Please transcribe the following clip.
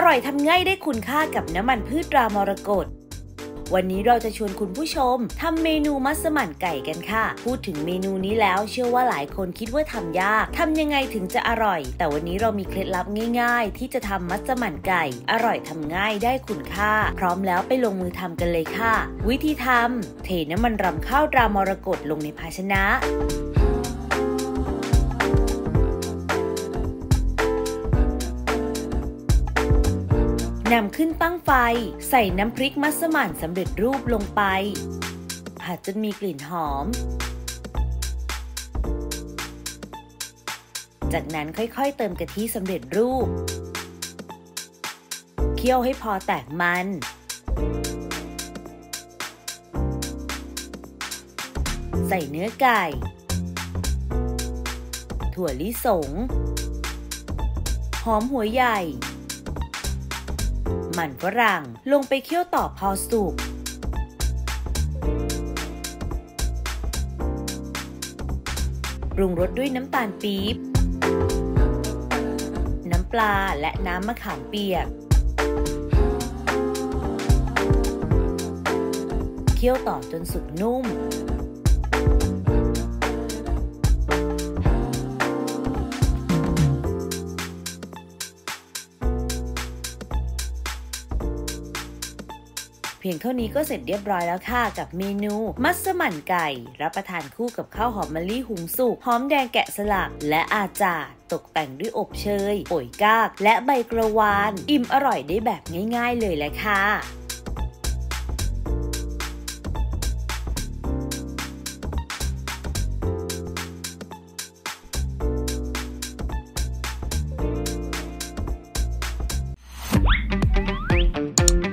อร่อยทำง่ายได้คุณค่ากับน้ำมันพืชรามรกตวันนี้เราจะชวนคุณผู้ชมทำเมนูมัสมั่นไก่กันค่ะ พูดถึงเมนูนี้แล้วเชื่อว่าหลายคนคิดว่าทำยากทำยังไงถึงจะอร่อย แต่วันนี้เรามีเคล็ดลับง่าย ๆ ที่จะทำมัสมั่นไก่ อร่อยทำง่ายได้คุณค่า พร้อมแล้วไปลงมือทำกันเลยค่ะ วิธีทำเทน้ำมันรำข้าวรามรกตลงในภาชนะ นำขึ้นตั้งไฟ ใส่น้ำพริกมัสมั่นสำเร็จรูปลงไป ผัดจนมีกลิ่นหอม จากนั้นค่อยๆเติมกะทิสำเร็จรูป เคี่ยวให้พอแตกมัน ใส่เนื้อไก่ ถั่วลิสง หอมหัวใหญ่ มันฝรั่งลงไปเคี่ยวต่อพอสุกปรุงรสด้วยน้ำตาลปี๊บ น้ำปลาและน้ำมะขามเปียก เคี่ยวต่อจนสุกนุ่ม เพียงเท่านี้ก็เสร็จเรียบร้อยแล้วค่ะ กับเมนู มัสมั่นไก่ รับประทานคู่กับข้าวหอมมะลิหุงสุกหอมแดงแกะสลักและอาจาดตกแต่งด้วยอบเชยป่ยกาก และใบกระวาน อิ่มอร่อยได้แบบง่าย ๆ เลยแหละค่ะ